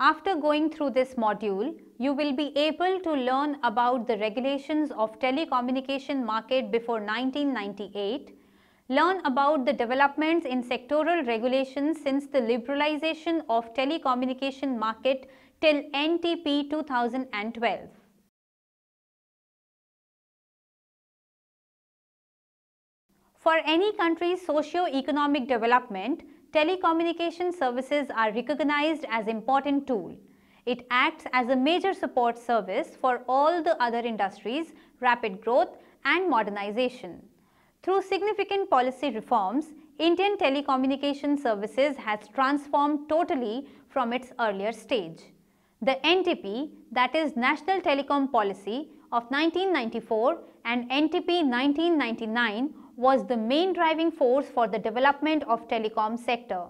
After going through this module, you will be able to learn about the regulations of telecommunication market before 1998, learn about the developments in sectoral regulations since the liberalization of telecommunication market till NTP 2012. For any country's socio-economic development, telecommunication services are recognized as important tool. It acts as a major support service for all the other industries, rapid growth and modernization. Through significant policy reforms, Indian telecommunication services has transformed totally from its earlier stage. The NTP that is National Telecom Policy of 1994 and NTP 1999 was the main driving force for the development of telecom sector.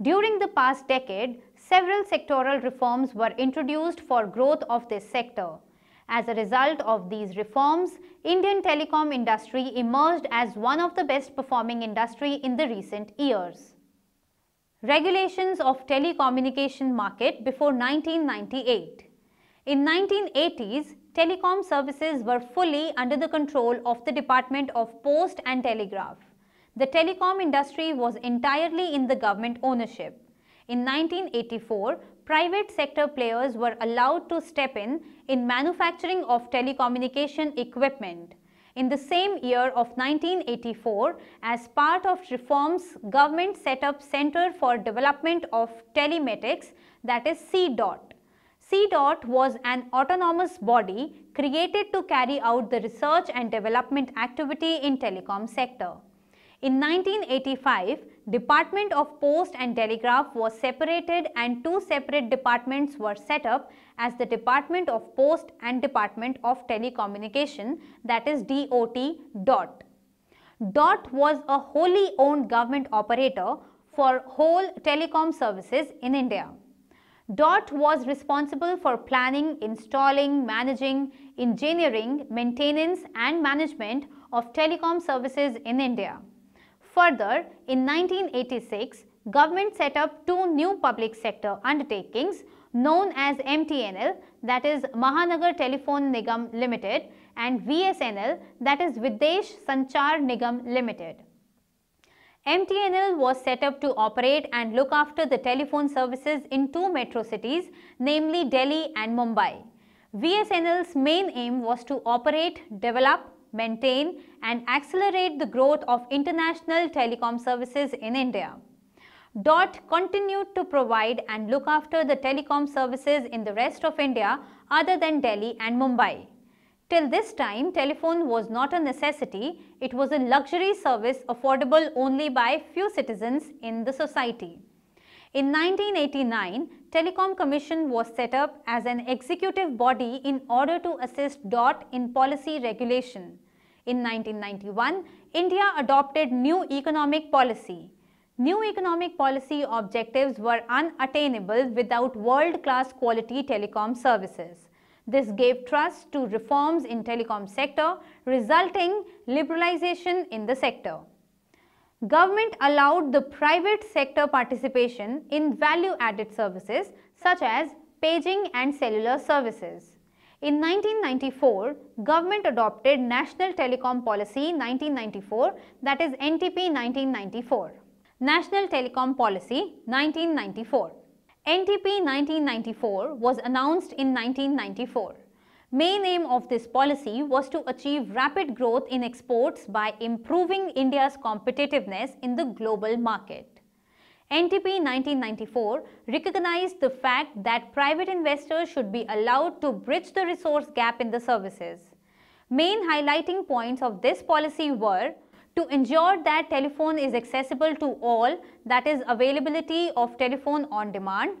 During the past decade, several sectoral reforms were introduced for growth of this sector. As a result of these reforms, Indian telecom industry emerged as one of the best performing industry in the recent years. Regulations of telecommunication market before 1998 In 1980s, telecom services were fully under the control of the Department of Post and Telegraph. The telecom industry was entirely in the government ownership. In 1984, private sector players were allowed to step in in manufacturing of telecommunication equipment. In the same year of 1984, as part of reforms, government set up Center for Development of Telematics that is CDOT. CDOT was an autonomous body created to carry out the research and development activity in telecom sector. In 1985, Department of Post and Telegraph was separated and two separate departments were set up as the Department of Post and Department of Telecommunication that is DOT DOT. DOT was a wholly owned government operator for whole telecom services in India. DOT was responsible for planning, installing, managing, engineering, maintenance and management of telecom services in India. Further, in 1986, government set up two new public sector undertakings known as MTNL that is Mahanagar Telephone Nigam Limited and VSNL that is Videsh Sanchar Nigam Limited. MTNL was set up to operate and look after the telephone services in two metro cities, namely Delhi and Mumbai. VSNL's main aim was to operate, develop, maintain and accelerate the growth of international telecom services in India. DOT continued to provide and look after the telecom services in the rest of India other than Delhi and Mumbai. Till this time, telephone was not a necessity, it was a luxury service affordable only by few citizens in the society. In 1989, Telecom Commission was set up as an executive body in order to assist DOT in policy regulation. In 1991, India adopted new economic policy. New economic policy objectives were unattainable without world-class quality telecom services. This gave trust to reforms in telecom sector resulting liberalization in the sector. Government allowed the private sector participation in value added services such as paging and cellular services. In 1994, government adopted National Telecom Policy 1994 that is NTP 1994. National Telecom Policy 1994. NTP 1994 was announced in 1994. Main aim of this policy was to achieve rapid growth in exports by improving India's competitiveness in the global market. NTP 1994 recognized the fact that private investors should be allowed to bridge the resource gap in the services. Main highlighting points of this policy were to ensure that telephone is accessible to all that is availability of telephone on demand,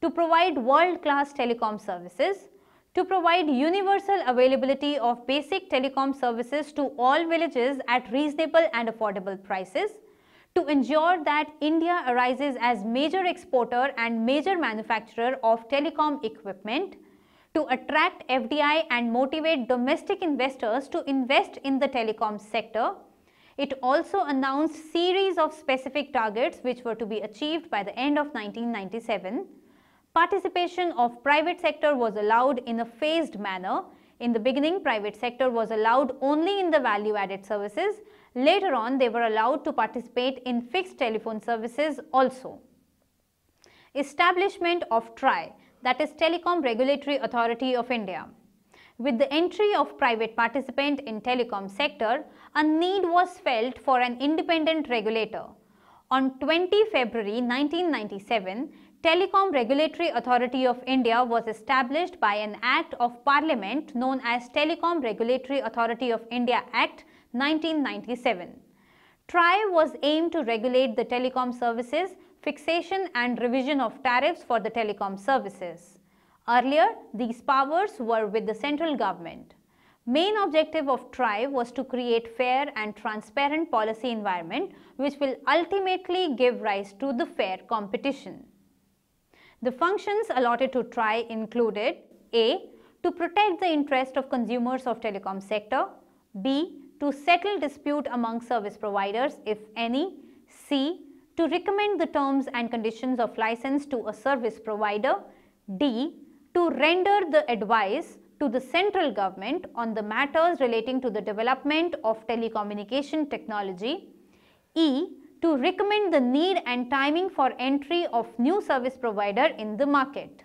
to provide world-class telecom services, to provide universal availability of basic telecom services to all villages at reasonable and affordable prices, to ensure that India arises as major exporter and major manufacturer of telecom equipment, to attract FDI and motivate domestic investors to invest in the telecom sector, it also announced series of specific targets which were to be achieved by the end of 1997. Participation of private sector was allowed in a phased manner. In the beginning, private sector was allowed only in the value-added services. Later on, they were allowed to participate in fixed telephone services also. Establishment of TRAI, that is Telecom Regulatory Authority of India. With the entry of private participant in telecom sector, a need was felt for an independent regulator. On 20 February 1997, Telecom Regulatory Authority of India was established by an Act of Parliament known as Telecom Regulatory Authority of India Act 1997. TRAI was aimed to regulate the telecom services, fixation and revision of tariffs for the telecom services. Earlier, these powers were with the central government. Main objective of TRAI was to create fair and transparent policy environment which will ultimately give rise to the fair competition. The functions allotted to TRAI included A. To protect the interest of consumers of telecom sector B. To settle dispute among service providers if any C. To recommend the terms and conditions of license to a service provider D to render the advice to the central government on the matters relating to the development of telecommunication technology. E. To recommend the need and timing for entry of new service provider in the market.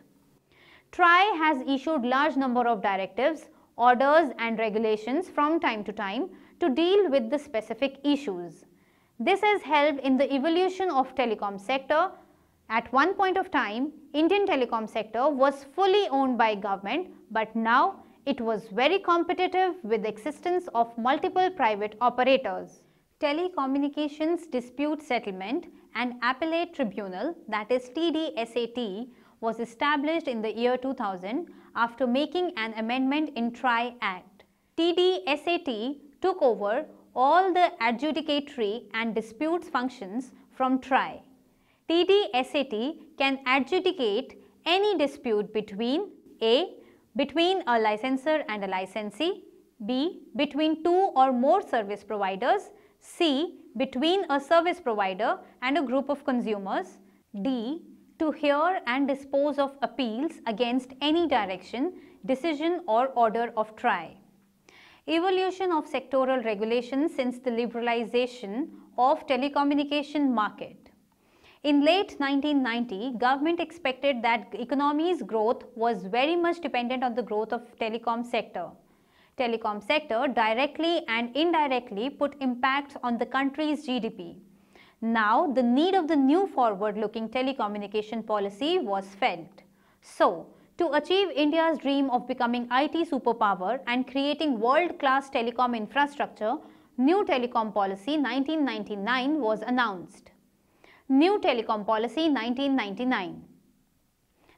TRAI has issued large number of directives, orders and regulations from time to time to deal with the specific issues. This has helped in the evolution of telecom sector at one point of time, Indian telecom sector was fully owned by government, but now it was very competitive with the existence of multiple private operators. Telecommunications Dispute Settlement and Appellate Tribunal that is TDSAT was established in the year 2000 after making an amendment in TRAI Act. TDSAT took over all the adjudicatory and disputes functions from TRAI. TDSAT can adjudicate any dispute between A. Between a licensor and a licensee B. Between two or more service providers C. Between a service provider and a group of consumers D. To hear and dispose of appeals against any direction, decision or order of TRAI. Evolution of sectoral regulations since the liberalization of telecommunication market. In late 1990, government expected that economy's growth was very much dependent on the growth of telecom sector. Telecom sector directly and indirectly put impacts on the country's GDP. Now, the need of the new forward-looking telecommunication policy was felt. So, to achieve India's dream of becoming IT superpower and creating world-class telecom infrastructure, New Telecom Policy 1999 was announced. New Telecom Policy 1999.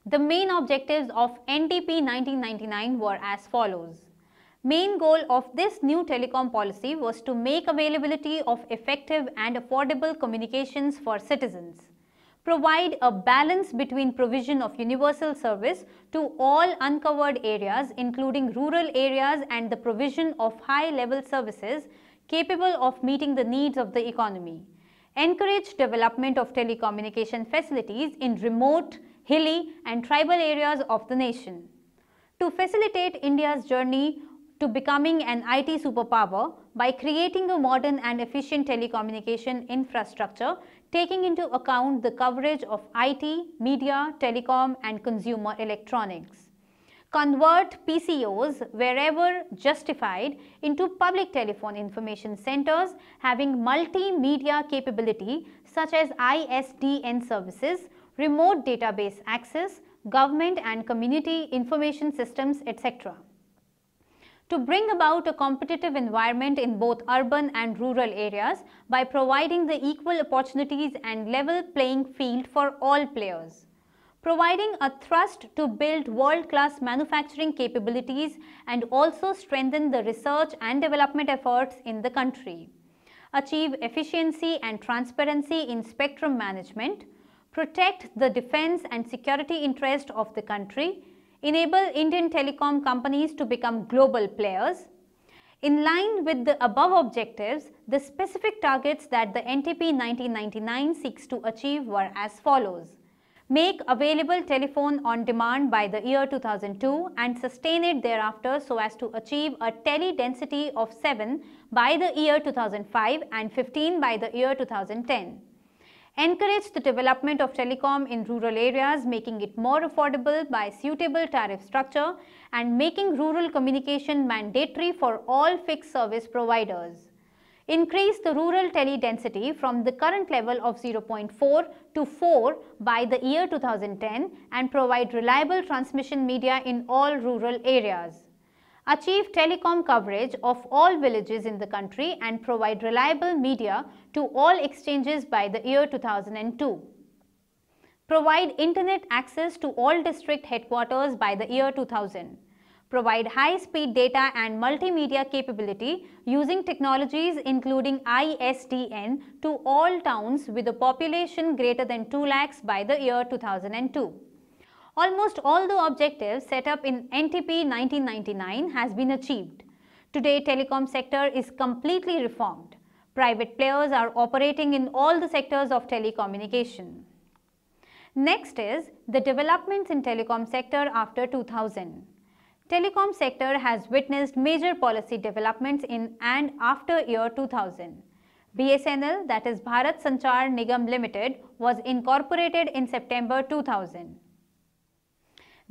The main objectives of NTP 1999 were as follows. Main goal of this new telecom policy was to make availability of effective and affordable communications for citizens. Provide a balance between provision of universal service to all uncovered areas including rural areas and the provision of high level services capable of meeting the needs of the economy encourage development of telecommunication facilities in remote, hilly and tribal areas of the nation. To facilitate India's journey to becoming an IT superpower by creating a modern and efficient telecommunication infrastructure taking into account the coverage of IT, media, telecom and consumer electronics convert PCOs wherever justified into public telephone information centers having multimedia capability such as ISDN services, remote database access, government and community information systems etc. To bring about a competitive environment in both urban and rural areas by providing the equal opportunities and level playing field for all players providing a thrust to build world-class manufacturing capabilities and also strengthen the research and development efforts in the country. Achieve efficiency and transparency in spectrum management, protect the defense and security interest of the country, enable Indian telecom companies to become global players. In line with the above objectives, the specific targets that the NTP 1999 seeks to achieve were as follows make available telephone on demand by the year 2002 and sustain it thereafter so as to achieve a tele density of 7 by the year 2005 and 15 by the year 2010 encourage the development of telecom in rural areas, making it more affordable by suitable tariff structure and making rural communication mandatory for all fixed service providers. Increase the rural tele density from the current level of 0.4 to 4 by the year 2010 and provide reliable transmission media in all rural areas achieve telecom coverage of all villages in the country and provide reliable media to all exchanges by the year 2002. Provide internet access to all district headquarters by the year 2000. Provide high-speed data and multimedia capability using technologies including ISDN to all towns with a population greater than 2 lakhs by the year 2002. Almost all the objectives set up in NTP 1999 has been achieved. Today, telecom sector is completely reformed. Private players are operating in all the sectors of telecommunication. Next is the developments in telecom sector after 2000. Telecom sector has witnessed major policy developments in and after year 2000. BSNL that is Bharat Sanchar Nigam Limited was incorporated in September 2000.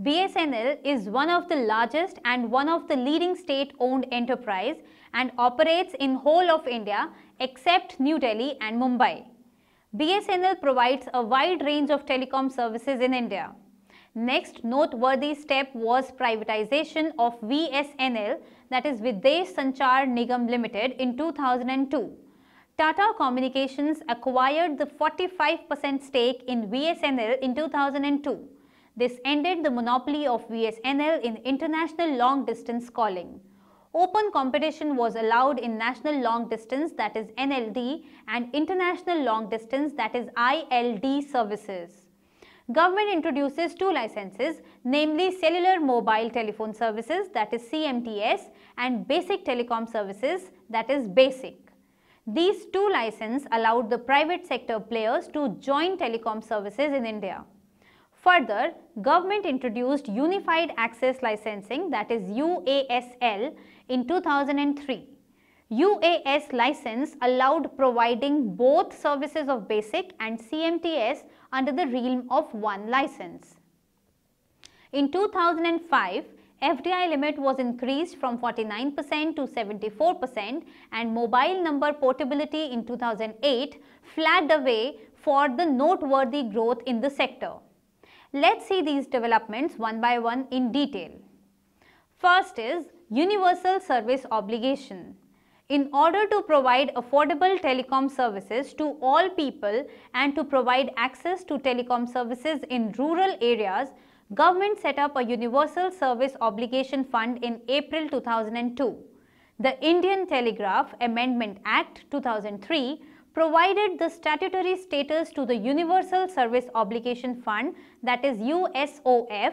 BSNL is one of the largest and one of the leading state-owned enterprise and operates in whole of India except New Delhi and Mumbai. BSNL provides a wide range of telecom services in India. Next noteworthy step was privatization of VSNL that is Videsh Sanchar Nigam Limited in 2002. Tata Communications acquired the 45% stake in VSNL in 2002. This ended the monopoly of VSNL in international long distance calling. Open competition was allowed in national long distance that is NLD and international long distance that is ILD services. Government introduces two licenses namely Cellular Mobile Telephone Services that is CMTS and Basic Telecom Services that is BASIC. These two licenses allowed the private sector players to join telecom services in India. Further, government introduced Unified Access Licensing that is UASL in 2003. UAS license allowed providing both services of basic and CMTS under the realm of one license. In 2005, FDI limit was increased from 49% to 74% and mobile number portability in 2008 flagged the way for the noteworthy growth in the sector. Let's see these developments one by one in detail. First is Universal Service Obligation. In order to provide affordable telecom services to all people and to provide access to telecom services in rural areas, government set up a Universal Service Obligation Fund in April 2002. The Indian Telegraph Amendment Act 2003 provided the statutory status to the Universal Service Obligation Fund that is USOF.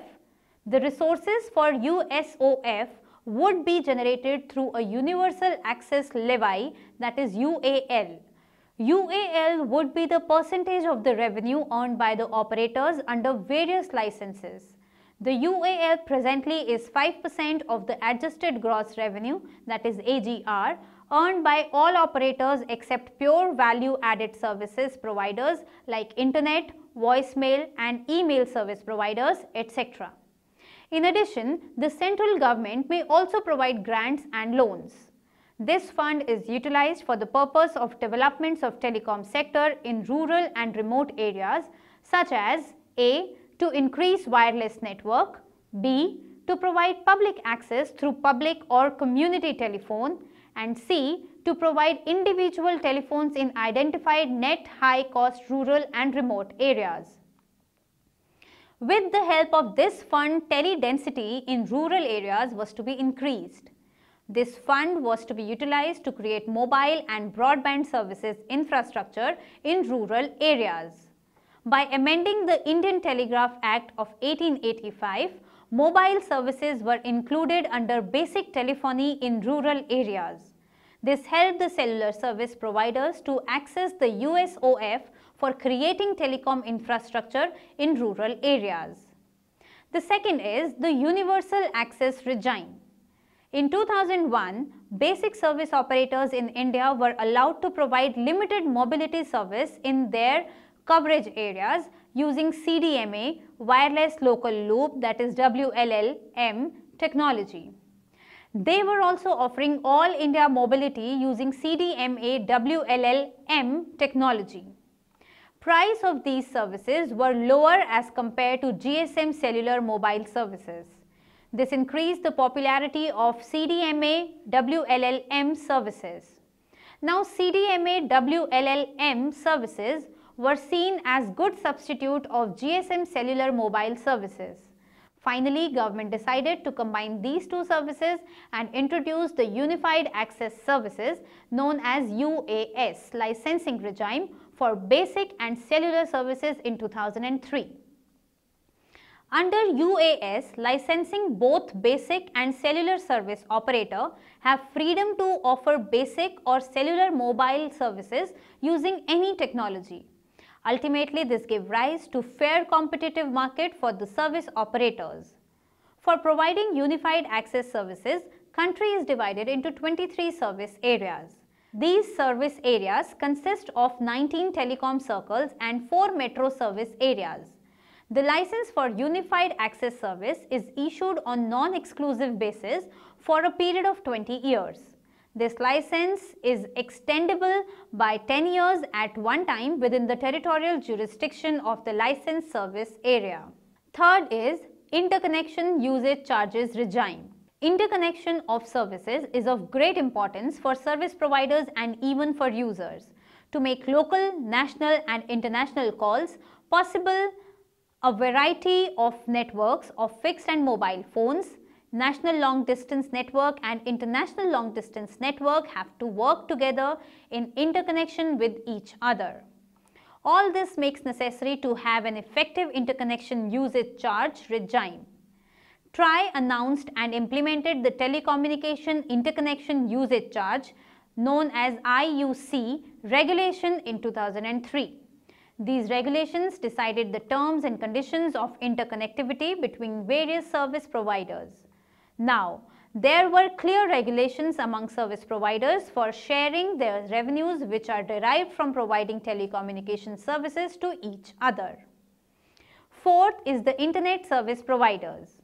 The resources for USOF would be generated through a Universal Access Levy that is UAL. UAL would be the percentage of the revenue earned by the operators under various licenses. The UAL presently is 5% of the adjusted gross revenue that is AGR earned by all operators except pure value added services providers like internet, voicemail and email service providers etc. In addition, the central government may also provide grants and loans. This fund is utilized for the purpose of developments of telecom sector in rural and remote areas such as A. To increase wireless network B. To provide public access through public or community telephone and C. To provide individual telephones in identified net high cost rural and remote areas. With the help of this fund, tele-density in rural areas was to be increased. This fund was to be utilized to create mobile and broadband services infrastructure in rural areas. By amending the Indian Telegraph Act of 1885, mobile services were included under basic telephony in rural areas. This helped the cellular service providers to access the USOF for creating telecom infrastructure in rural areas. The second is the Universal Access Regime. In 2001, basic service operators in India were allowed to provide limited mobility service in their coverage areas using CDMA wireless local loop that is WLLM technology. They were also offering all India mobility using CDMA WLLM technology. Price of these services were lower as compared to GSM cellular mobile services. This increased the popularity of CDMA WLLM services. Now CDMA WLLM services were seen as good substitute of GSM cellular mobile services. Finally, government decided to combine these two services and introduce the Unified Access Services known as UAS licensing regime for basic and cellular services in 2003. Under UAS, licensing both basic and cellular service operator have freedom to offer basic or cellular mobile services using any technology. Ultimately, this gave rise to fair competitive market for the service operators. For providing unified access services, country is divided into 23 service areas. These service areas consist of 19 telecom circles and 4 metro service areas. The license for Unified Access Service is issued on non-exclusive basis for a period of 20 years. This license is extendable by 10 years at one time within the territorial jurisdiction of the licensed service area. Third is interconnection usage charges regime. Interconnection of services is of great importance for service providers and even for users. To make local, national and international calls possible, a variety of networks of fixed and mobile phones, national long distance network and international long distance network have to work together in interconnection with each other. All this makes necessary to have an effective interconnection usage charge regime. TRAI announced and implemented the Telecommunication Interconnection Usage Charge known as IUC regulation in 2003. These regulations decided the terms and conditions of interconnectivity between various service providers. Now, there were clear regulations among service providers for sharing their revenues which are derived from providing telecommunication services to each other. Fourth is the Internet Service Providers.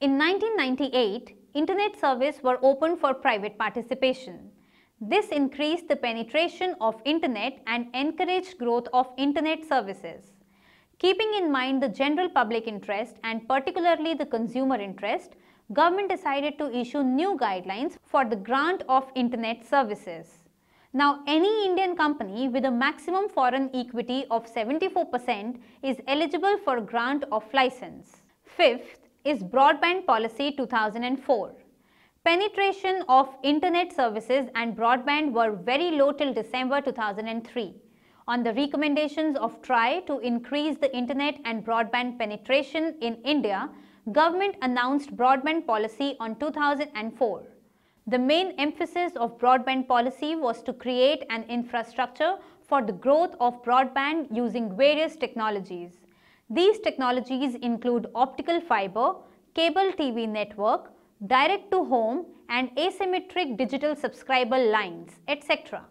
In 1998, Internet service were open for private participation. This increased the penetration of Internet and encouraged growth of Internet services. Keeping in mind the general public interest and particularly the consumer interest, government decided to issue new guidelines for the grant of internet services. Now, any Indian company with a maximum foreign equity of 74% is eligible for grant of license. Fifth is Broadband Policy 2004. Penetration of internet services and broadband were very low till December 2003 on the recommendations of TRAI to increase the internet and broadband penetration in India, government announced broadband policy on 2004. The main emphasis of broadband policy was to create an infrastructure for the growth of broadband using various technologies. These technologies include optical fiber, cable TV network, direct to home and asymmetric digital subscriber lines, etc.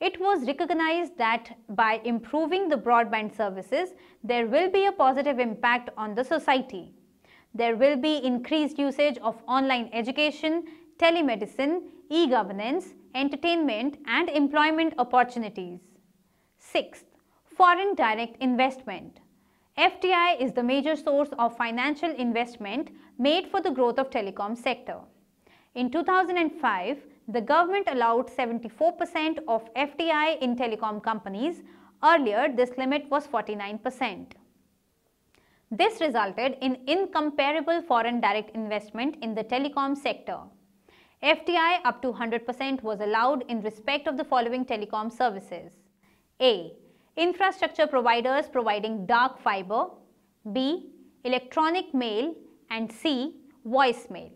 It was recognized that by improving the broadband services, there will be a positive impact on the society. There will be increased usage of online education, telemedicine, e-governance, entertainment and employment opportunities. Sixth, foreign direct investment. FDI is the major source of financial investment made for the growth of telecom sector. In 2005, the government allowed 74% of FDI in telecom companies. Earlier, this limit was 49%. This resulted in incomparable foreign direct investment in the telecom sector. FDI up to 100% was allowed in respect of the following telecom services. A. Infrastructure providers providing dark fiber. B. Electronic mail and C. Voicemail.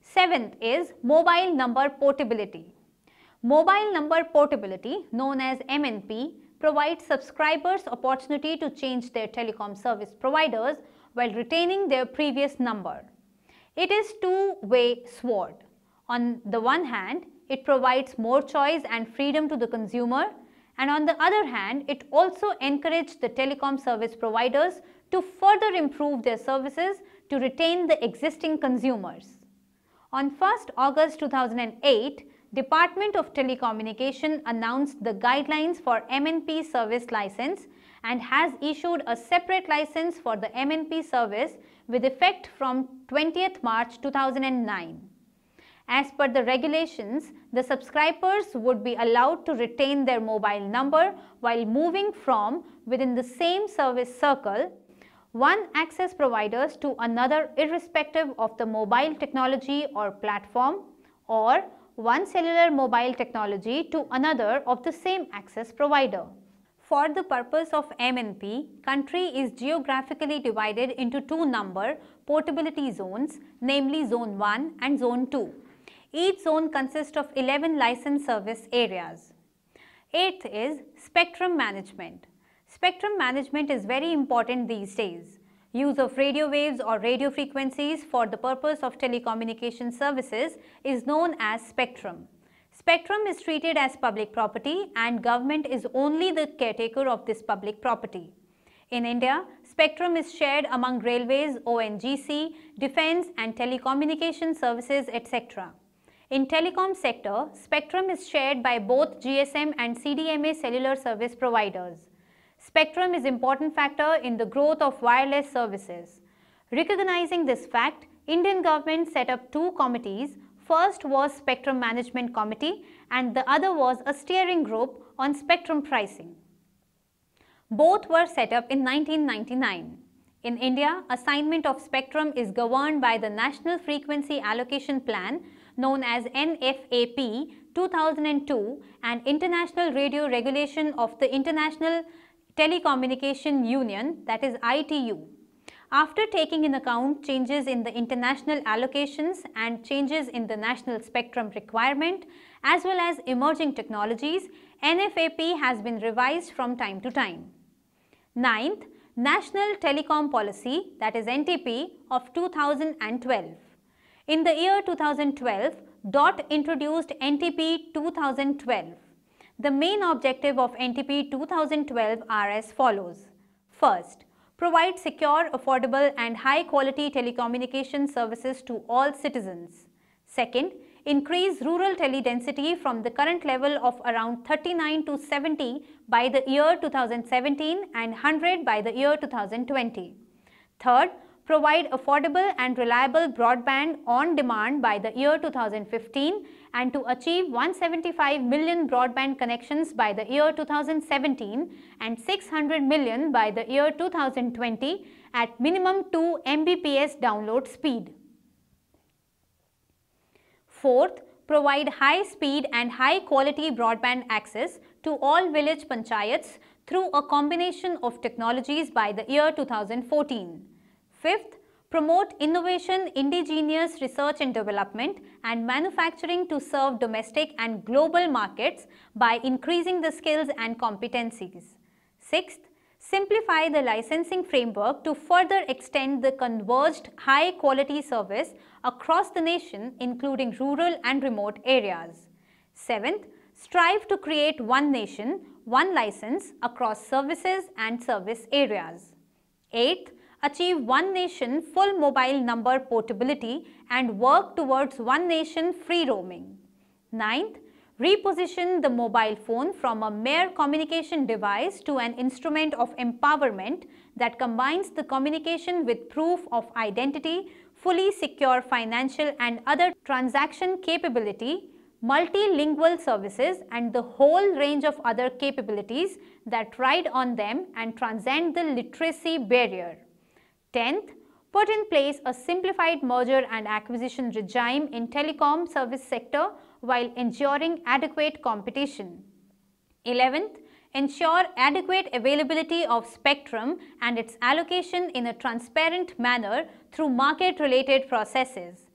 Seventh is mobile number portability. Mobile number portability, known as MNP, provides subscribers opportunity to change their telecom service providers while retaining their previous number. It is two-way sword. On the one hand, it provides more choice and freedom to the consumer and on the other hand, it also encouraged the telecom service providers to further improve their services to retain the existing consumers. On 1st August 2008, Department of Telecommunication announced the guidelines for MNP service license and has issued a separate license for the MNP service with effect from 20th March 2009. As per the regulations, the subscribers would be allowed to retain their mobile number while moving from within the same service circle one access providers to another irrespective of the mobile technology or platform or one cellular mobile technology to another of the same access provider. For the purpose of MNP, country is geographically divided into two number portability zones, namely Zone 1 and Zone 2. Each zone consists of 11 licensed service areas. Eighth is spectrum management. Spectrum management is very important these days. Use of radio waves or radio frequencies for the purpose of telecommunication services is known as spectrum. Spectrum is treated as public property and government is only the caretaker of this public property. In India, spectrum is shared among railways, ONGC, defence and telecommunication services etc. In telecom sector, spectrum is shared by both GSM and CDMA cellular service providers. Spectrum is important factor in the growth of wireless services. Recognizing this fact, Indian government set up two committees. First was Spectrum Management Committee and the other was a steering group on spectrum pricing. Both were set up in 1999. In India, assignment of spectrum is governed by the National Frequency Allocation Plan known as NFAP 2002 and International Radio Regulation of the International Telecommunication Union that is ITU. After taking in account changes in the international allocations and changes in the national spectrum requirement as well as emerging technologies, NFAP has been revised from time to time. Ninth, National Telecom Policy that is NTP of 2012. In the year 2012, DOT introduced NTP 2012. The main objective of NTP 2012 are as follows. First, provide secure, affordable and high quality telecommunication services to all citizens. Second, increase rural teledensity from the current level of around 39 to 70 by the year 2017 and 100 by the year 2020. Third, provide affordable and reliable broadband on demand by the year 2015 and to achieve 175 million broadband connections by the year 2017 and 600 million by the year 2020 at minimum 2 Mbps download speed. Fourth, provide high speed and high quality broadband access to all village panchayats through a combination of technologies by the year 2014. Fifth, promote innovation, indigenous research and development and manufacturing to serve domestic and global markets by increasing the skills and competencies. Sixth, simplify the licensing framework to further extend the converged high quality service across the nation including rural and remote areas. Seventh, strive to create one nation, one license across services and service areas. Eighth, achieve One Nation full mobile number portability and work towards One Nation free roaming. Ninth, reposition the mobile phone from a mere communication device to an instrument of empowerment that combines the communication with proof of identity, fully secure financial and other transaction capability, multilingual services and the whole range of other capabilities that ride on them and transcend the literacy barrier. Tenth, put in place a simplified merger and acquisition regime in telecom service sector while ensuring adequate competition. Eleventh, ensure adequate availability of spectrum and its allocation in a transparent manner through market-related processes.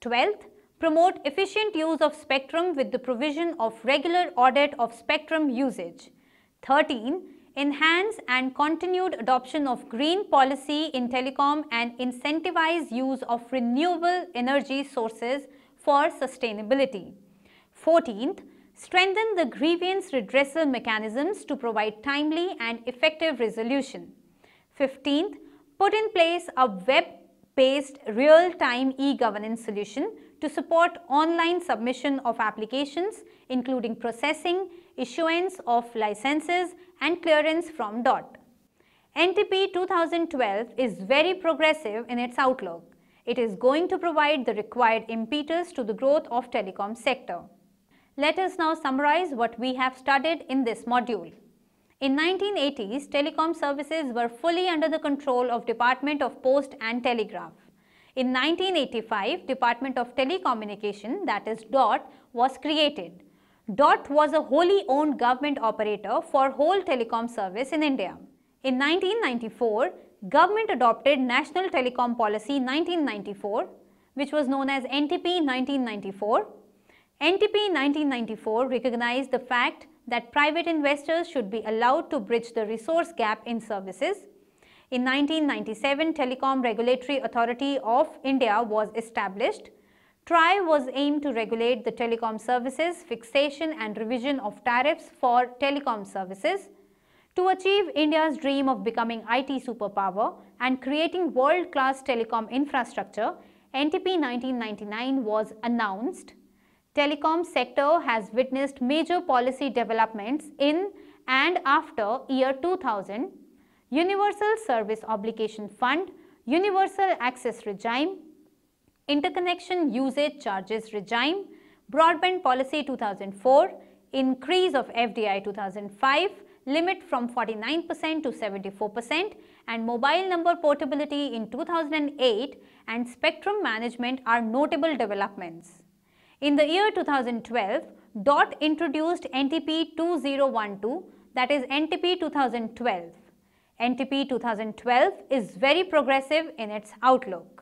Twelfth, Promote efficient use of spectrum with the provision of regular audit of spectrum usage. 13. Enhance and continued adoption of green policy in telecom and incentivize use of renewable energy sources for sustainability. 14th, strengthen the grievance redressal mechanisms to provide timely and effective resolution. 15th, put in place a web-based real-time e-governance solution to support online submission of applications including processing, issuance of licenses and clearance from DOT. NTP 2012 is very progressive in its outlook. It is going to provide the required impetus to the growth of telecom sector. Let us now summarize what we have studied in this module. In 1980s, telecom services were fully under the control of Department of Post and Telegraph. In 1985, Department of Telecommunication, that is DOT, was created. DOT was a wholly owned government operator for whole telecom service in India. In 1994, government adopted National Telecom Policy 1994, which was known as NTP 1994. NTP 1994 recognized the fact that private investors should be allowed to bridge the resource gap in services. In 1997, Telecom Regulatory Authority of India was established. TRAI was aimed to regulate the telecom services, fixation and revision of tariffs for telecom services. To achieve India's dream of becoming IT superpower and creating world-class telecom infrastructure, NTP 1999 was announced telecom sector has witnessed major policy developments in and after year 2000, Universal Service Obligation Fund, Universal Access Regime, Interconnection Usage Charges Regime, Broadband Policy 2004, increase of FDI 2005, limit from 49% to 74% and mobile number portability in 2008 and spectrum management are notable developments. In the year 2012, DOT introduced NTP 2012 that is NTP 2012. NTP 2012 is very progressive in its outlook.